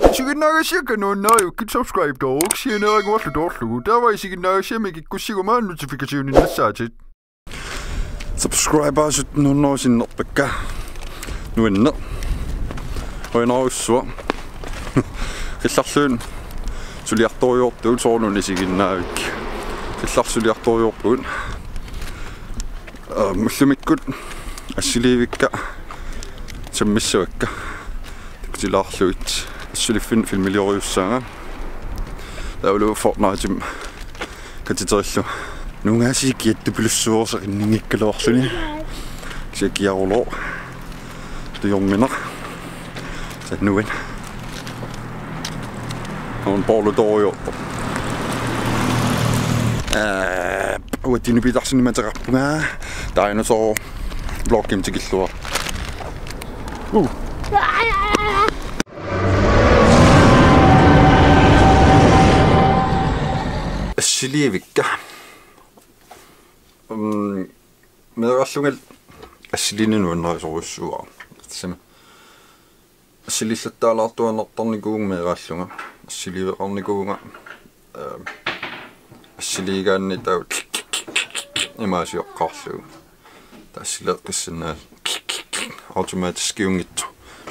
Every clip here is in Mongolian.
시그나가시니까 너 나요 그 subscribe 도 혹시 나가 왔다 도와주고 다와이 시그나가시면 그 시그마 노티피케이션이 나사지 subscribe 하시 누노신 높을까 누엔나 왜나오수와 그싹순 줄리아토요 둘소는 시그나이 그싹줄리아토요뿐 muslimikkud assiliivikka tammissuakka tiktilaarluit ассулиффин филмилиориуссаага таулу фортнайтим катитериллу нунгаасик киатту плюссуорса иннингиккалуарлуни кисакиарулоо туйормина саннуин он полудорио э уатину питарсини матерарпунгаа дайносоо блокким тикиллуа у ассилиивикка м мераллугал ассилинину аннерисоруссуаа сама ассилиллаттаалаартуаннартарникууг мераллунга ассиливеқарникуунга э ассилигаанни тау имаасиоққарлугу тассилеққиссанаа автоматически унгитсу.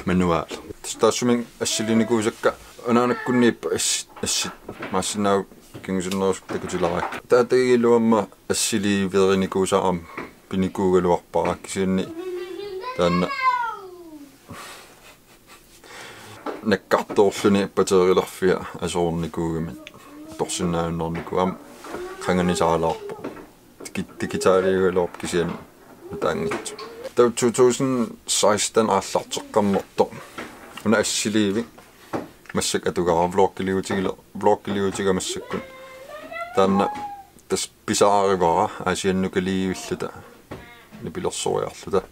Мануаал тастаасумин ассилиникуусакка анаанаккуннииппа асси массинаа кингусиннеруск такутиларак таатагилуамма ассиливериникуусаарам пиникуугалуарпара кисианни таанна наккартоорлуни патерилерфиа асоорникуугамит торсиннааннернику ам қанганисаалаарпо дигиталигалуарп кисиан таангитсу тау 2016 ааллартеққарнерто уна ассиливи massak atugaraa vlogkiliutigila vlogkiliutiga massakkun taanna tas pisaarugaraa aasiannukaliivilluta nipilersooriarluta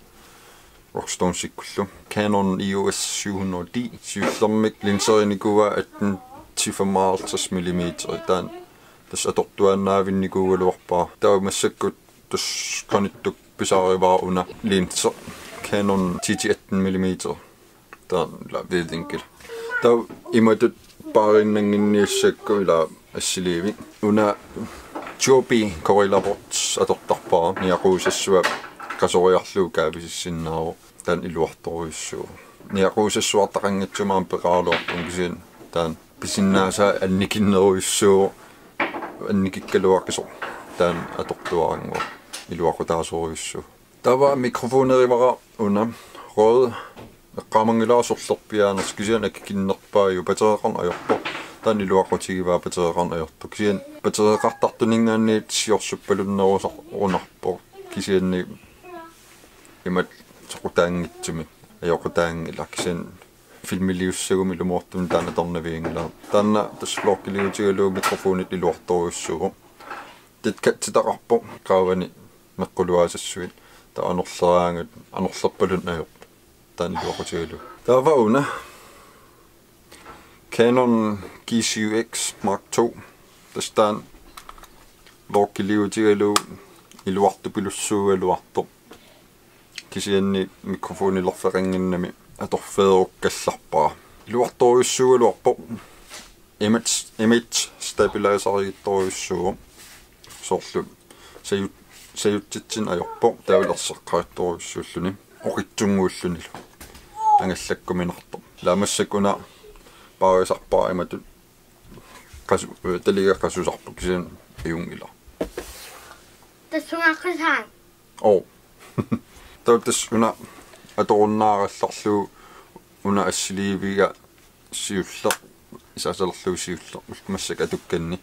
Rockstone sikkullu Canon EOS 700D syyllermik linserinikkua 18-55 mm taan tas atortuaannaavinnikkuuluarpaa taumassakkut tas kanittuk pisaarivaa una linser Canon 10-18 mm taan la viidinkil тау иматут паариннангинниуссакку ила ассиливи уна чопи корилапорт атортарпара ниакуусассуа касориарлуу каависиссиннаару таан илуарторуиссуу ниакуусассуартақангатсумаан пеқаалуартун кисиан таан писиннааса анникиннеруиссуу анникиккалуақисо таан атортуарангуа илуақутаасоруиссуу тава микрофонеривара уна род эққамангилаасорлерпиаанерс кисиан аккиннерпааю патереқарн аёрпо таани луақутигиваа патереқарн аёрту кисиан патереқартартунингаанниит сиорсуппалуннерусар унарпо кисианни имат соқутаангитсуми аёқутаангила кисиан филмилиуссагуми лумуортум таана торнавиингила таана тасфлоккилиутигалуу микрофонит илуарторуйуссугу титкатситақарпо qaavani меққулуаасассуит та анерлераангат анерлерпалун аёрпо standardrokotölu. Der var under Canon G7X Mark II. Der stand lokiliutigelu iluartu pilussu iluartu. Kisienni mikrofoni lorferinginnami atorfeerukkallarbaa. Iluartoruissu iluarpo image image stabiliseritorruissuum sorlu sajut sajutitsin ajorpo taavilerseqqaattoruissuulluni oqitsunguulluниlu ангаллаккуминерто ламассакуна паависарпаа иматут qas талигаққасусарпу кисиан иунгила. Тассунгаққисаан оо. Тотас уна аторуннааралларлуу уна ассиливига сиуллер исасалерлуу сиуллер улкмассак атукканни.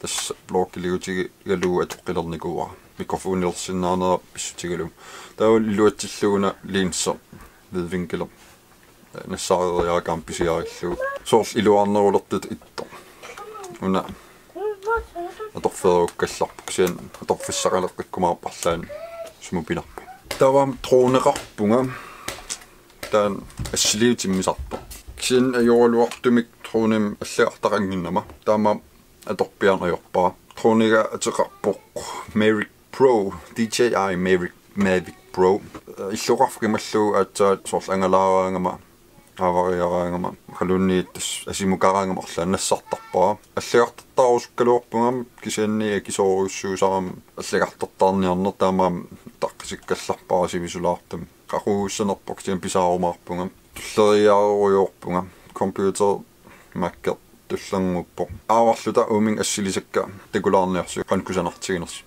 Тасса блоккилигутиги галуу атоққилерникуа микрофонилерсиннаанера писсутигалум таул луатсиллугуна линсер vidvinkler нассаариаакаам писиариллу соорл илуарнерулертут итто уна аторферууккалларпу кисиан аторфиссақалеққиккумаарпарлаан сумупиларпу тавам троонеқарпунга таан ассилиутиммисарпу кисиан ажорулуартумик троонем аллагартақангиннама таама аторпиарнерпаа тронига атеқарпоқ Mavic Pro DJI Mavic Mavic Pro. Иллуqarfkimallu аатсаат соорлангалаараангама авариараангама аавариараангама халуннииттас асимукараангама орлааннассартарпара аллагартартаарусуккалуорпунгам кисианния кисооруссуусарам аллагартартаарниарнер таамаам таққисиккалларпара симисулаартам қақууссанерпок тиан писаарумаарпунгам туллериааруйоорпунга компьютер маккер туллангуппо ааварлута уумин ассилисакка такулаарниарсу канкусанартигинерсу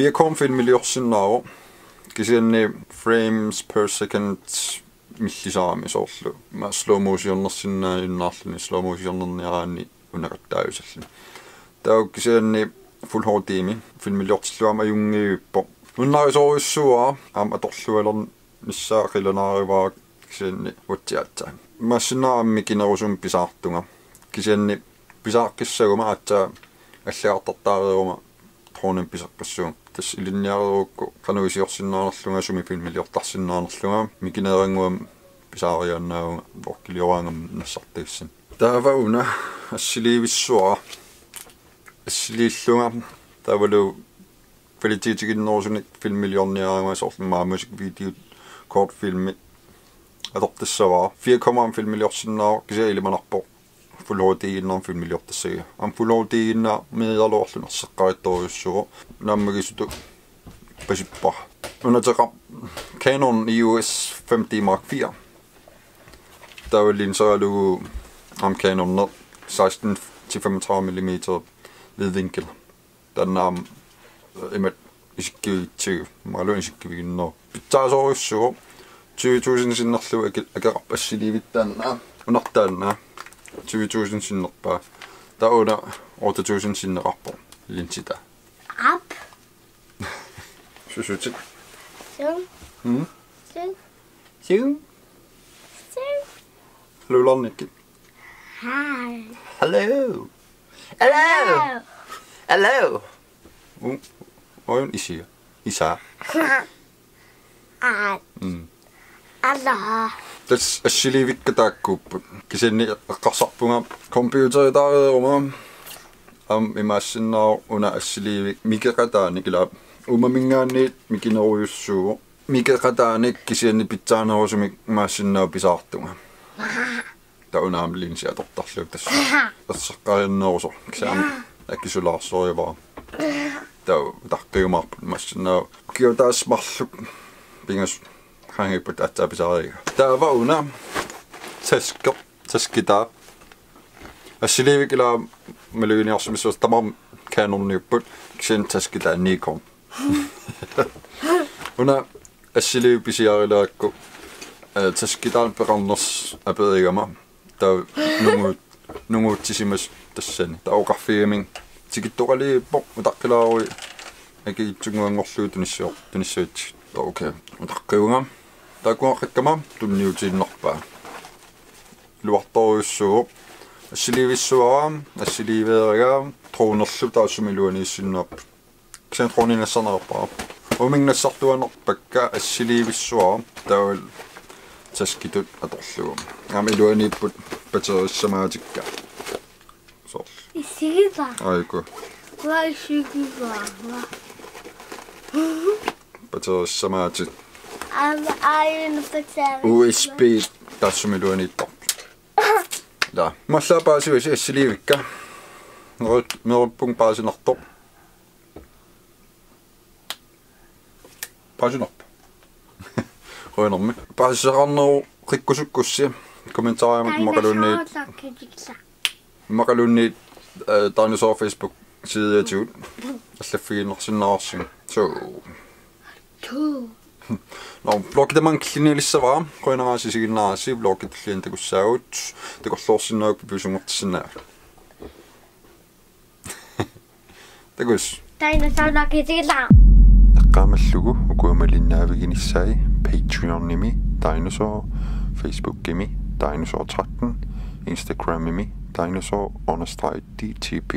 4,5 miljoonaa kisianni frames per second millisaami soorlu ma slow motionnersinnaa yunnaarluni slow motionerniaraanni unaqattaavisallani tau kisianni full hortimi filmiliortilluama jungiippo unnaarisoorussuaa am atorlualern missaa qilanaarivaa kisianni utiatta massinnaammi kinerusum pisaartunga kisianni pisaaqqissaguma attaa аллаартартаарерuma троонин писарпассуун тас илинниаруукку кануисиорсиннаанерлунга суми филмилиортарсиннаанерлунга микинеерингуам писаарианнаауга воркилиораангам нассартигсин таавауна ассиливиссуара ассилииллунга тавалу квалитетигиннерусуник филмилиорниарима соорлмаа мусик видео кort фильми адортассаваа 4,1 филмилиорсиннаа кися илиманарпо фулоотигиннерм филмилиортассага ам фулоотигинна миерлуорлун арсеққаритторюссуго наммагисуту пасиппа унатеқа Canon EOS 5D Mark IV тавлинсералугу ам Canon 16 til 35 mm vidvinkel даннаам имат исиккивитсигу малуун исиккивигиннер питсаасоруссуго 20000 주주신 신럭바 따오라 어제 주신 신럭 아빠 린치다 앞 슈슈치 슝슝슝 Lulan Nikki. Hi. Hello. Hallo. Hallo. Hoe oh, is hier? Isa. Ah. Ah Allah. Тас ассиливикка тааккууппут кисинни эққарсарпунга компьютеритаареерума ам имаассиннаа уна ассиливик микеқатаани кила умамингаанниит микинеруйуссуугу микеқатааник кисианни питсаанерусумик имаассиннаа писаартунга таунаам линси атортарлук тасса тассаққарианнерусо кисаам аккисулаарсориваа тау таққиумаарпут массиннаа киотаас марлук пингас 강행해볼 짜비자이 따바 우나 테스코 테스키다 아시리비기라 meløni også missus tamam kanon nypput ksin taskita nikon una asili pisiarilakku taskitaan peranners apedigama ta nungut nunguttisimas tassani ta oqarfiiming tikittoqaliippo utaqqilaarui aki itsunguangorluutunissuor tunissuut okay utaqqiunga такуаққаккама тунниутииннарпаа луарторуйуссуу ассиливиссуарам ассиливееригаам троунерлу таассумилуанииссиннерп ксэн троунинассарнерпаа умингнассартуанерпакка ассиливиссуарам таавал таскитут аторлугу. Амилуаниппут патериссамаатикка сор исигива айку. Ва исигива ва патериссамаатик I'm the iron of the seven. USB tatsumidonita. Da. Massa pääsi no esiliivikka. Norpung pääsi nahto. Pääsi nahto. Ik Pääsi rannou rikkusukkussi. Kommentaarimat makalunniit. is dinosaur Facebook side nog zijn fiinersinnaarsin. Så. No, blogit man klinilissavaa, qoinaraasi siginnaasi blogit lliin takussaagut, takorluorsinnaak piusungortissinaa. Takus, Dinosaur-nakitila. eqqaamallugu ukuamalinnaaviginiссаи Patreon-nimi dinosaur, Facebook-imi dinosaur 13, Instagram-imi dinosaur_dtp